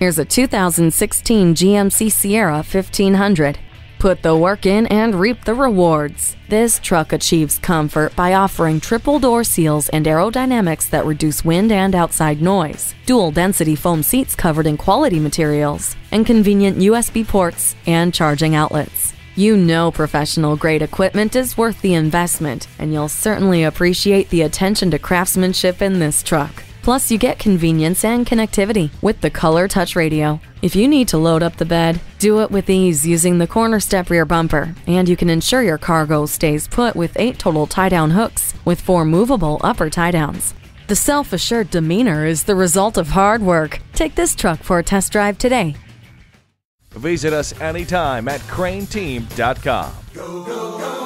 Here's a 2016 GMC Sierra 1500. Put the work in and reap the rewards. This truck achieves comfort by offering triple door seals and aerodynamics that reduce wind and outside noise, dual density foam seats covered in quality materials, and convenient USB ports and charging outlets. You know professional grade equipment is worth the investment, and you'll certainly appreciate the attention to craftsmanship in this truck. Plus, you get convenience and connectivity with the Color Touch Radio. If you need to load up the bed, do it with ease using the corner step rear bumper, and you can ensure your cargo stays put with eight total tie down hooks with four movable upper tie downs. The self assured demeanor is the result of hard work. Take this truck for a test drive today. Visit us anytime at crainteam.com. Go, go, go.